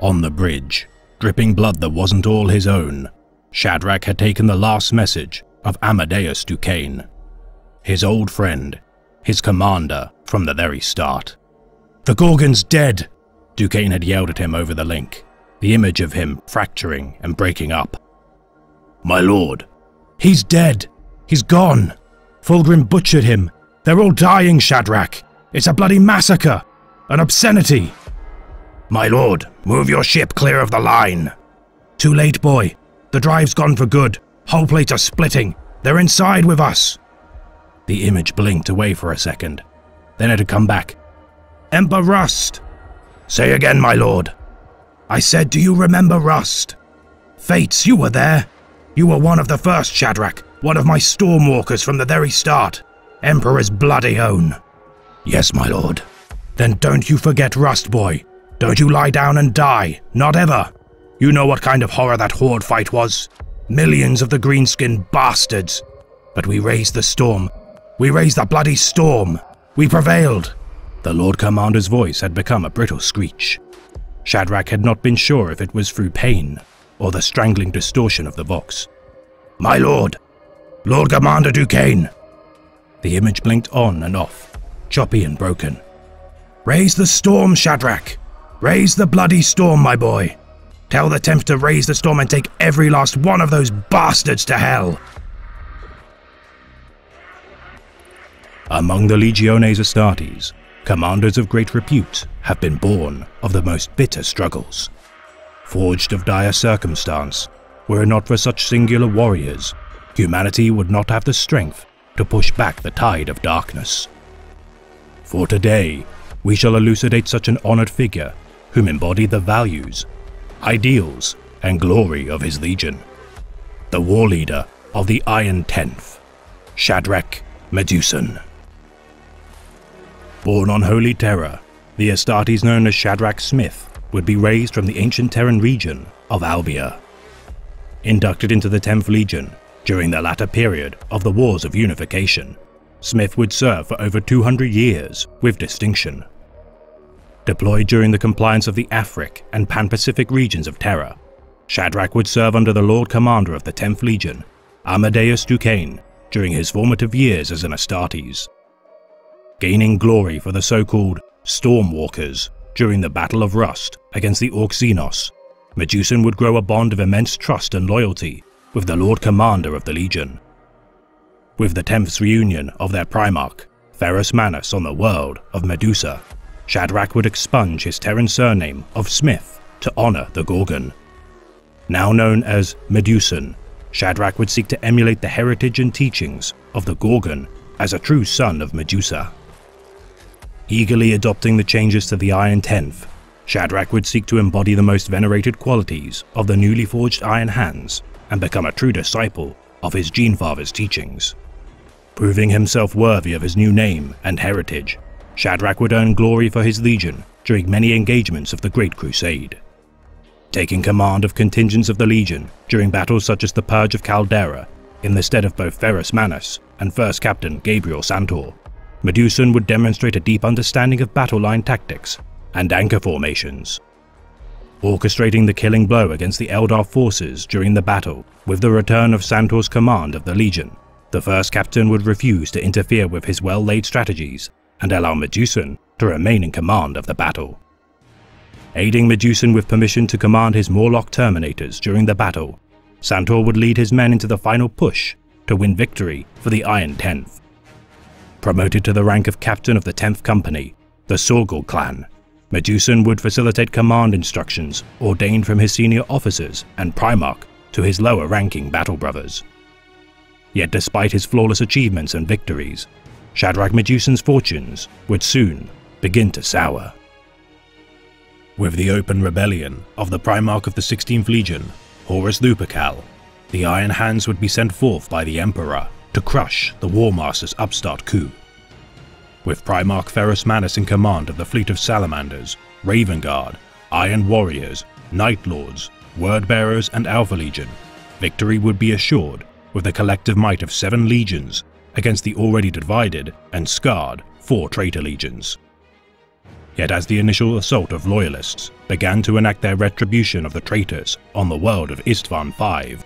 On the bridge, dripping blood that wasn't all his own, Shadrak had taken the last message of Amadeus Duquesne, his old friend, his commander from the very start. The Gorgon's dead! Duquesne had yelled at him over the link, the image of him fracturing and breaking up. My lord, he's dead! He's gone! Fulgrim butchered him! They're all dying, Shadrak! It's a bloody massacre! An obscenity! My lord, move your ship clear of the line! Too late, boy. The drive's gone for good. Hull plates are splitting. They're inside with us. The image blinked away for a second. Then it had come back. Emperor Rust! Say again, my lord. I said, do you remember Rust? Fates, you were there. You were one of the first, Shadrak. One of my Stormwalkers from the very start. Emperor's bloody own. Yes, my lord. Then don't you forget Rust, boy. Don't you lie down and die. Not ever. You know what kind of horror that horde fight was. Millions of the greenskin bastards. But we raised the storm. We raised the bloody storm. We prevailed. The Lord Commander's voice had become a brittle screech. Shadrak had not been sure if it was through pain or the strangling distortion of the vox. My lord! Lord Commander Duquesne! The image blinked on and off, choppy and broken. Raise the storm, Shadrak! Raise the bloody storm, my boy! Tell the tenth to raise the storm and take every last one of those bastards to hell! Among the Legiones Astartes, commanders of great repute have been born of the most bitter struggles. Forged of dire circumstance, were it not for such singular warriors, humanity would not have the strength to push back the tide of darkness. For today, we shall elucidate such an honored figure whom embodied the values, ideals, and glory of his legion. The war leader of the Iron Tenth, Shadrak Meduson. Born on Holy Terra, the Astartes known as Shadrak Smith would be raised from the ancient Terran region of Albia. Inducted into the 10th Legion during the latter period of the Wars of Unification, Smith would serve for over 200 years with distinction. Deployed during the compliance of the Afric and Pan-Pacific regions of Terra, Shadrak would serve under the Lord Commander of the 10th Legion, Amadeus Duquesne, during his formative years as an Astartes. Gaining glory for the so-called Stormwalkers during the Battle of Rust against the Orc Xenos, Meduson would grow a bond of immense trust and loyalty with the Lord Commander of the Legion. With the 10th's reunion of their Primarch, Ferrus Manus on the world of Medusa, Shadrak would expunge his Terran surname of Smith to honor the Gorgon. Now known as Meduson, Shadrak would seek to emulate the heritage and teachings of the Gorgon as a true son of Medusa. Eagerly adopting the changes to the Iron Tenth, Shadrak would seek to embody the most venerated qualities of the newly forged Iron Hands and become a true disciple of his Gene Father's teachings. Proving himself worthy of his new name and heritage, Shadrak would earn glory for his legion during many engagements of the Great Crusade. Taking command of contingents of the Legion during battles such as the Purge of Caldera, in the stead of both Ferrus Manus and First Captain Gabriel Santor, Meduson would demonstrate a deep understanding of battle line tactics and anchor formations. Orchestrating the killing blow against the Eldar forces during the battle, with the return of Santor's command of the Legion, the first captain would refuse to interfere with his well-laid strategies and allow Meduson to remain in command of the battle. Aiding Meduson with permission to command his Morlock Terminators during the battle, Santor would lead his men into the final push to win victory for the Iron Tenth. Promoted to the rank of captain of the 10th Company, the Sorrgol clan, Meduson would facilitate command instructions ordained from his senior officers and Primarch to his lower-ranking battle brothers. Yet despite his flawless achievements and victories, Shadrak Meduson's fortunes would soon begin to sour. With the open rebellion of the Primarch of the 16th Legion, Horus Lupercal, the Iron Hands would be sent forth by the Emperor to crush the War Master's upstart coup. With Primarch Ferrus Manus in command of the fleet of Salamanders, Raven Guard, Iron Warriors, Night Lords, Word Bearers and Alpha Legion, victory would be assured with the collective might of seven legions against the already divided and scarred four traitor legions. Yet as the initial assault of loyalists began to enact their retribution of the traitors on the world of Istvan V,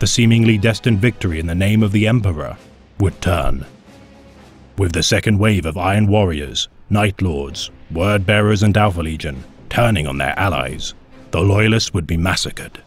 the seemingly destined victory in the name of the Emperor would turn. With the second wave of Iron Warriors, Night Lords, Word Bearers and Alpha Legion turning on their allies, the Loyalists would be massacred.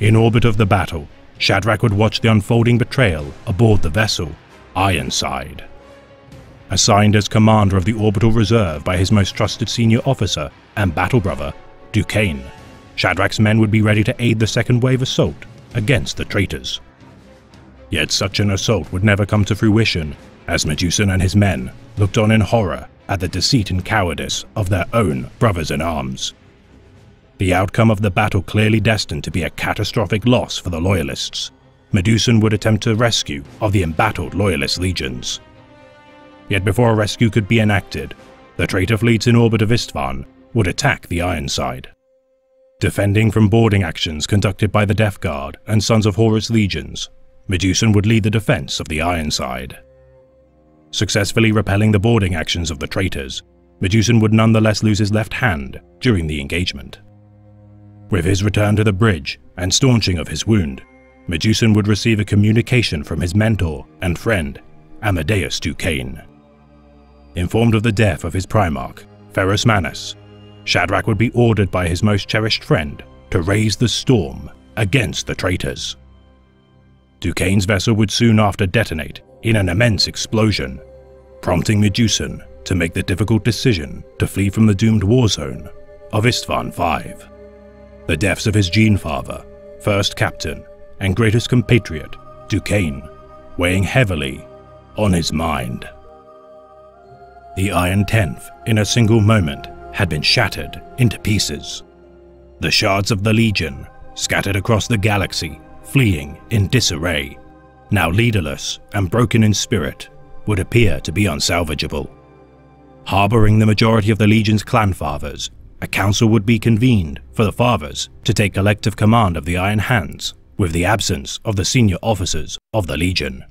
In orbit of the battle, Shadrak would watch the unfolding betrayal aboard the vessel Ironside. Assigned as commander of the orbital reserve by his most trusted senior officer and battle brother, Duquesne, Shadrak's men would be ready to aid the second wave assault against the traitors. Yet such an assault would never come to fruition, as Meduson and his men looked on in horror at the deceit and cowardice of their own brothers-in-arms. The outcome of the battle clearly destined to be a catastrophic loss for the Loyalists. Meduson would attempt a rescue of the embattled Loyalist legions. Yet before a rescue could be enacted, the traitor fleets in orbit of Istvan would attack the Ironside. Defending from boarding actions conducted by the Death Guard and Sons of Horus legions, Meduson would lead the defense of the Ironside. Successfully repelling the boarding actions of the traitors, Meduson would nonetheless lose his left hand during the engagement. With his return to the bridge and staunching of his wound, Meduson would receive a communication from his mentor and friend, Amadeus Duquesne. Informed of the death of his Primarch, Ferrus Manus, Shadrak would be ordered by his most cherished friend to raise the storm against the traitors. Duquesne's vessel would soon after detonate in an immense explosion, prompting Meduson to make the difficult decision to flee from the doomed war zone of Istvan V. The deaths of his gene father, first captain, and greatest compatriot, Duquesne, weighing heavily on his mind. The Iron Tenth, in a single moment, had been shattered into pieces. The shards of the Legion, scattered across the galaxy, fleeing in disarray, now leaderless and broken in spirit, would appear to be unsalvageable. Harboring the majority of the Legion's clan fathers, a council would be convened for the fathers to take collective command of the Iron Hands with the absence of the senior officers of the Legion.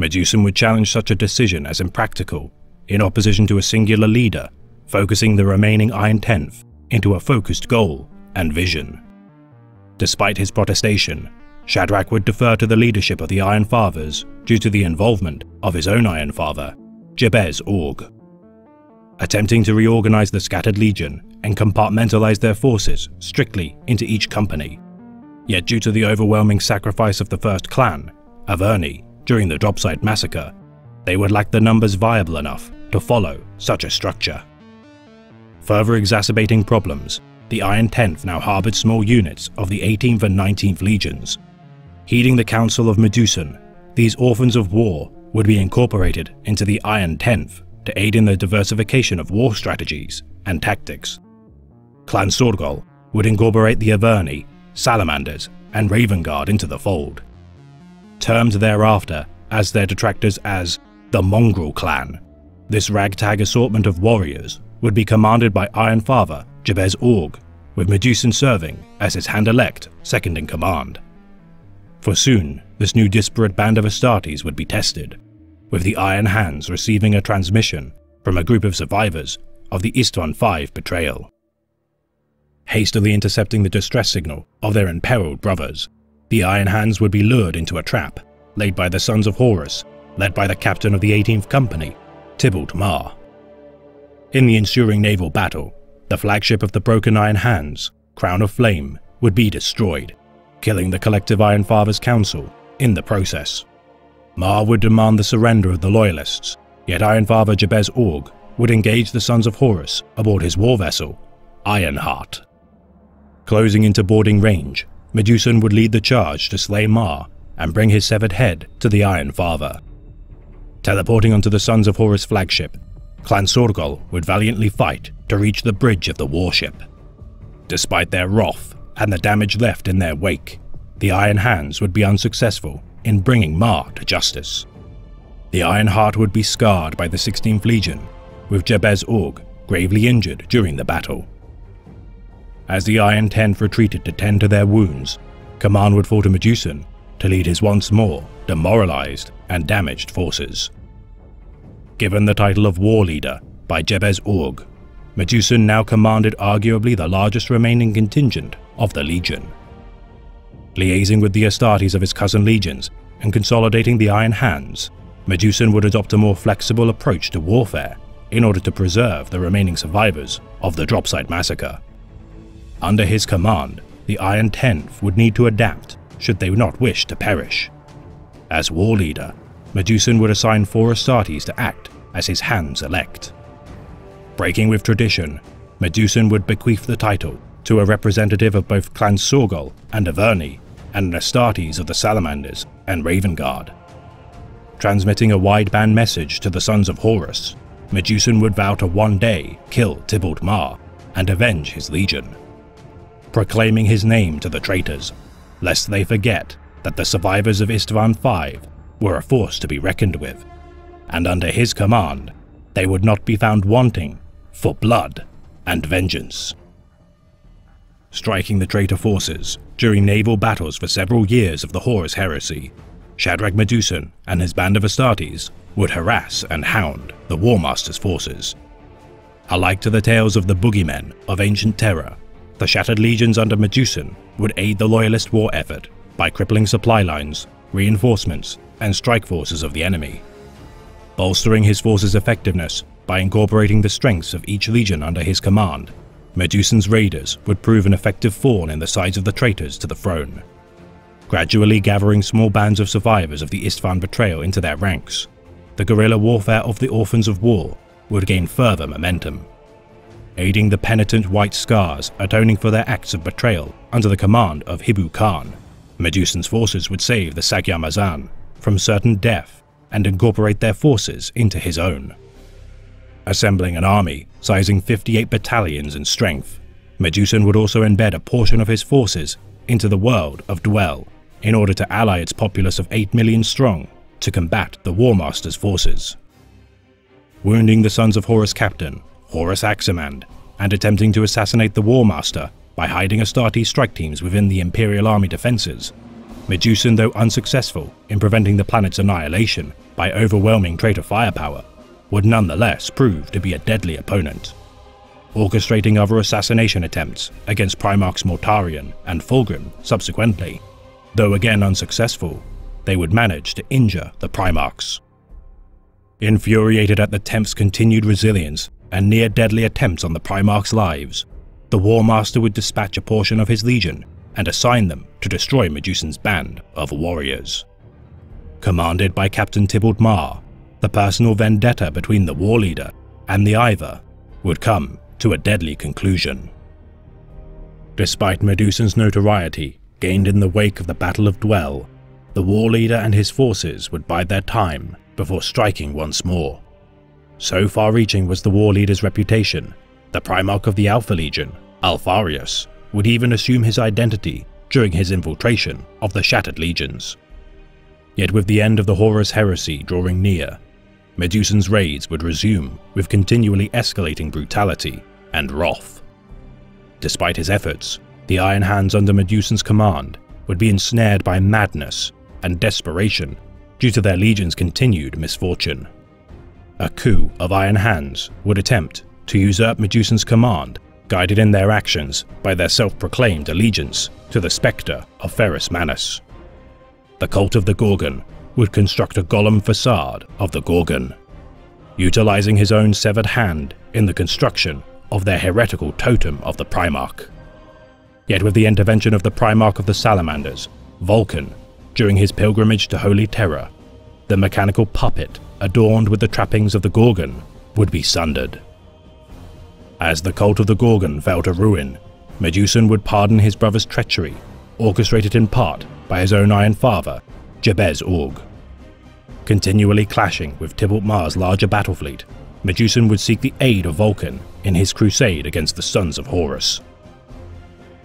Meduson would challenge such a decision as impractical in opposition to a singular leader focusing the remaining Iron Tenth into a focused goal and vision. Despite his protestation, Shadrak would defer to the leadership of the Iron Fathers due to the involvement of his own Iron Father, Jabez Org. Attempting to reorganize the scattered legion and compartmentalize their forces strictly into each company. Yet due to the overwhelming sacrifice of the first clan, Avernii, during the Dropsite massacre, they would lack the numbers viable enough to follow such a structure. Further exacerbating problems, the Iron Tenth now harbored small units of the 18th and 19th Legions. Heeding the counsel of Meduson, these orphans of war would be incorporated into the Iron Tenth to aid in the diversification of war strategies and tactics. Clan Sorrgol would incorporate the Avernii, Salamanders, and Raven Guard into the fold. Termed thereafter as their detractors as the Mongrel Clan, this ragtag assortment of warriors would be commanded by Iron Father Jabez Org, with Meduson serving as his hand-elect second in command. For soon, this new disparate band of Astartes would be tested, with the Iron Hands receiving a transmission from a group of survivors of the Istvan V betrayal. Hastily intercepting the distress signal of their imperiled brothers, the Iron Hands would be lured into a trap laid by the Sons of Horus, led by the captain of the 18th Company, Tybalt Marr. In the ensuing naval battle, the flagship of the Broken Iron Hands, Crown of Flame, would be destroyed, killing the collective Iron Fathers Council in the process. Marr would demand the surrender of the Loyalists, yet Iron Father Jabez Org would engage the Sons of Horus aboard his war vessel, Ironheart. Closing into boarding range, Meduson would lead the charge to slay Marr and bring his severed head to the Iron Father. Teleporting onto the Sons of Horus flagship, Clan Sorrgol would valiantly fight to reach the bridge of the warship. Despite their wrath and the damage left in their wake, the Iron Hands would be unsuccessful in bringing Marr to justice. The Iron Heart would be scarred by the 16th Legion, with Jabez Org gravely injured during the battle. As the Iron Tenth retreated to tend to their wounds, command would fall to Meduson to lead his once more demoralized and damaged forces. Given the title of War Leader by Jabez Org, Meduson now commanded arguably the largest remaining contingent of the Legion. Liaising with the Astartes of his cousin legions and consolidating the Iron Hands, Meduson would adopt a more flexible approach to warfare in order to preserve the remaining survivors of the Dropsite massacre. Under his command, the Iron Tenth would need to adapt should they not wish to perish. As war leader, Meduson would assign four Astartes to act as his hands elect. Breaking with tradition, Meduson would bequeath the title to a representative of both Clan Sorrgol and Avernii, and an Astartes of the Salamanders and Raven Guard. Transmitting a wideband message to the sons of Horus, Meduson would vow to one day kill Tybalt Marr and avenge his legion. Proclaiming his name to the traitors, lest they forget that the survivors of Istvan V were a force to be reckoned with, and under his command, they would not be found wanting for blood and vengeance. Striking the traitor forces during naval battles for several years of the Horus heresy, Shadrak Meduson and his band of Astartes would harass and hound the War Master's forces. Alike to the tales of the boogeymen of ancient terror, the shattered legions under Meduson would aid the loyalist war effort by crippling supply lines, reinforcements, and strike forces of the enemy. Bolstering his forces' effectiveness by incorporating the strengths of each legion under his command, Meduson's raiders would prove an effective thorn in the sides of the traitors to the throne. Gradually gathering small bands of survivors of the Istvan betrayal into their ranks, the guerrilla warfare of the Orphans of War would gain further momentum. Aiding the penitent White Scars atoning for their acts of betrayal under the command of Hibou Khan, Meduson's forces would save the Sagyar Mazan from certain death and incorporate their forces into his own. Assembling an army sizing 58 battalions in strength, Meduson would also embed a portion of his forces into the world of Dwell in order to ally its populace of 8 million strong to combat the War Master's forces. Wounding the sons of Horus' captain, Horus Aximand, and attempting to assassinate the War Master by hiding Astarte strike teams within the Imperial Army defences, Meduson, though unsuccessful in preventing the planet's annihilation by overwhelming traitor firepower, would nonetheless prove to be a deadly opponent. Orchestrating other assassination attempts against Primarchs Mortarion and Fulgrim subsequently, though again unsuccessful, they would manage to injure the Primarchs. Infuriated at the Tenth's continued resilience and near deadly attempts on the Primarchs' lives, the War Master would dispatch a portion of his legion and assign them to destroy Meduson's band of warriors. Commanded by Captain Tybalt Marr, the personal vendetta between the war leader and the Either would come to a deadly conclusion. Despite Meduson's notoriety gained in the wake of the Battle of Dwell, the war leader and his forces would bide their time before striking once more. So far-reaching was the war leader's reputation, the Primarch of the Alpha Legion, Alpharius, would even assume his identity during his infiltration of the Shattered Legions. Yet with the end of the Horus heresy drawing near, Meduson's raids would resume with continually escalating brutality and wrath. Despite his efforts, the Iron Hands under Meduson's command would be ensnared by madness and desperation due to their legion's continued misfortune. A coup of Iron Hands would attempt to usurp Meduson's command guided in their actions by their self-proclaimed allegiance to the spectre of Ferrus Manus. The cult of the Gorgon would construct a golem facade of the Gorgon, utilizing his own severed hand in the construction of their heretical totem of the Primarch. Yet with the intervention of the Primarch of the Salamanders, Vulkan, during his pilgrimage to Holy Terra, the mechanical puppet adorned with the trappings of the Gorgon would be sundered. As the cult of the Gorgon fell to ruin, Meduson would pardon his brother's treachery, orchestrated in part by his own Iron Father, Jabez Org. Continually clashing with Tybalt Marr's larger battle fleet, Meduson would seek the aid of Vulkan in his crusade against the Sons of Horus.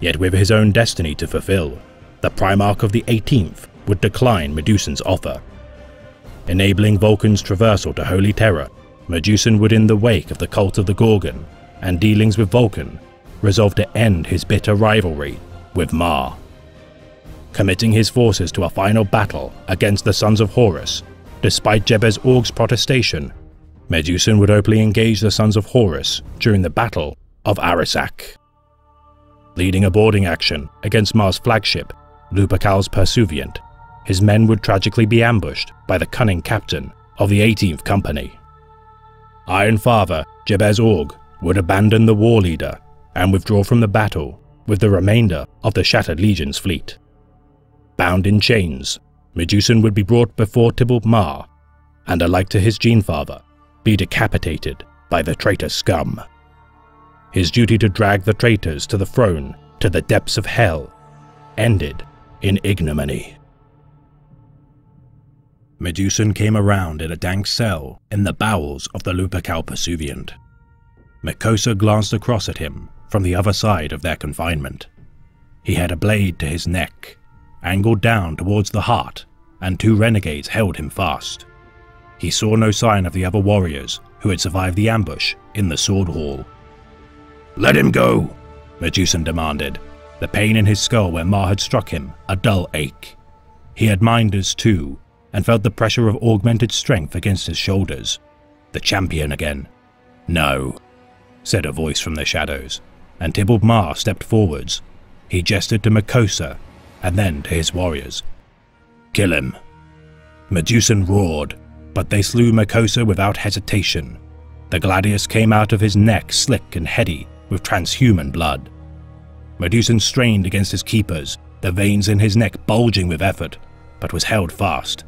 Yet with his own destiny to fulfill, the Primarch of the 18th would decline Meduson's offer. Enabling Vulkan's traversal to Holy Terra, Meduson would in the wake of the cult of the Gorgon and dealings with Vulkan, resolve to end his bitter rivalry with Marr. Committing his forces to a final battle against the Sons of Horus, despite Jebez Org's protestation, Meduson would openly engage the sons of Horus during the Battle of Arishak. Leading a boarding action against Marr's flagship, Lupercal's Pursuivant, his men would tragically be ambushed by the cunning captain of the 18th Company. Iron Father Jebez Org would abandon the war leader and withdraw from the battle with the remainder of the Shattered Legion's fleet. Bound in chains, Meduson would be brought before Tybalt Marr, and alike to his gene father, be decapitated by the traitor scum. His duty to drag the traitors to the throne to the depths of hell ended in ignominy. Meduson came around in a dank cell in the bowels of the Lupercal Pursuivant. Makosa glanced across at him from the other side of their confinement. He had a blade to his neck, angled down towards the heart, and two renegades held him fast. He saw no sign of the other warriors who had survived the ambush in the sword hall. Let him go, Meduson demanded, the pain in his skull where Marr had struck him a dull ache. He had minders too, and felt the pressure of augmented strength against his shoulders. The champion again. No, said a voice from the shadows, and Tybalt Marr stepped forwards. He gestured to Makosa, and then to his warriors. Kill him. Meduson roared, but they slew Makosa without hesitation. The gladius came out of his neck slick and heady with transhuman blood. Meduson strained against his keepers, the veins in his neck bulging with effort, but was held fast.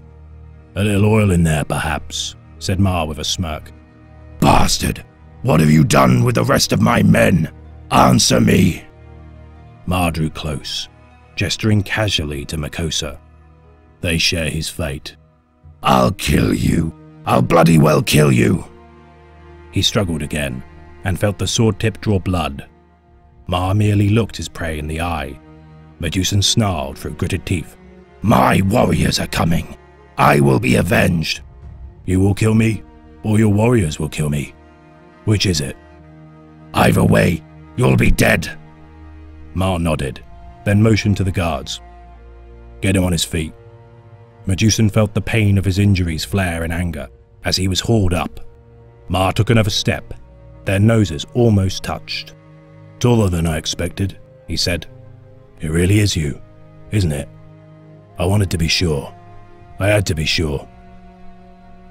A little oil in there, perhaps, said Marr with a smirk. Bastard! What have you done with the rest of my men? Answer me! Marr drew close, gesturing casually to Makosa. They share his fate. I'll kill you. I'll bloody well kill you. He struggled again, and felt the sword tip draw blood. Marr merely looked his prey in the eye. Meduson snarled through gritted teeth. My warriors are coming. I will be avenged. You will kill me, or your warriors will kill me. Which is it? Either way, you'll be dead. Marr nodded, then motioned to the guards. Get him on his feet. Meduson felt the pain of his injuries flare in anger as he was hauled up. Marr took another step. Their noses almost touched. Taller than I expected, he said. It really is you, isn't it? I wanted to be sure. I had to be sure.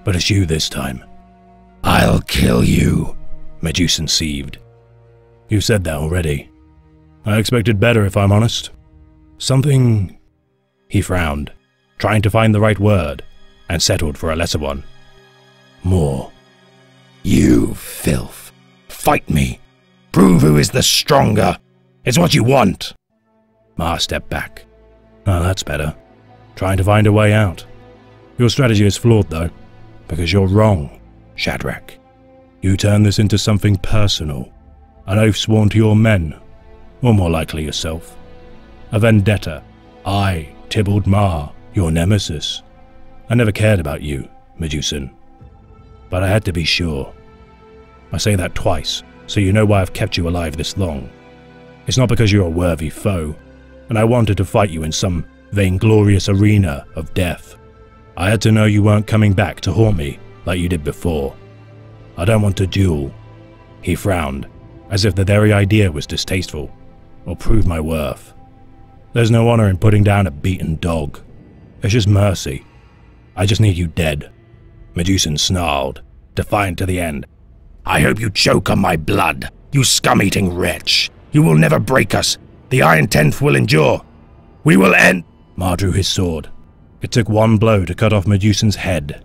But it's you this time. I'll kill you, Meduson seethed. You said that already. I expected better, if I'm honest. Something... He frowned, trying to find the right word, and settled for a lesser one. More. You filth. Fight me. Prove who is the stronger. It's what you want. Marr stepped back. Oh, that's better. Trying to find a way out. Your strategy is flawed, though, because you're wrong, Shadrak. You turn this into something personal, an oath sworn to your men, or more likely yourself. A vendetta. I, Tybalt Marr, your nemesis. I never cared about you, Meduson. But I had to be sure. I say that twice, so you know why I've kept you alive this long. It's not because you're a worthy foe, and I wanted to fight you in some vainglorious arena of death. I had to know you weren't coming back to haunt me like you did before. I don't want to duel. He frowned, as if the very idea was distasteful, or prove my worth. There's no honor in putting down a beaten dog. It's just mercy. I just need you dead. Meduson snarled, defiant to the end. I hope you choke on my blood, you scum-eating wretch. You will never break us. The Iron Tenth will endure. We will end... Marr drew his sword, it took one blow to cut off Meduson's head.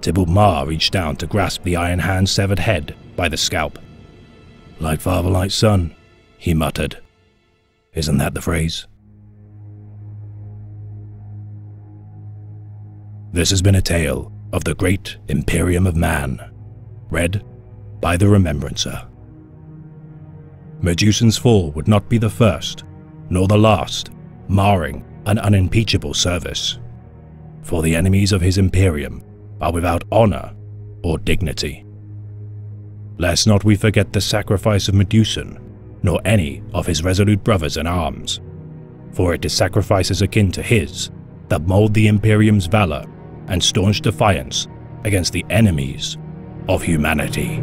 Tybalt Marr reached down to grasp the Iron Hand's severed head by the scalp. Like father, like son, he muttered. Isn't that the phrase? This has been a tale of the great Imperium of Man, read by the Remembrancer. Meduson's fall would not be the first, nor the last, marring an unimpeachable service for the enemies of his imperium are without honor or dignity. Lest not we forget the sacrifice of Meduson, nor any of his resolute brothers in arms, for it is sacrifices akin to his that mold the Imperium's valor and staunch defiance against the enemies of humanity.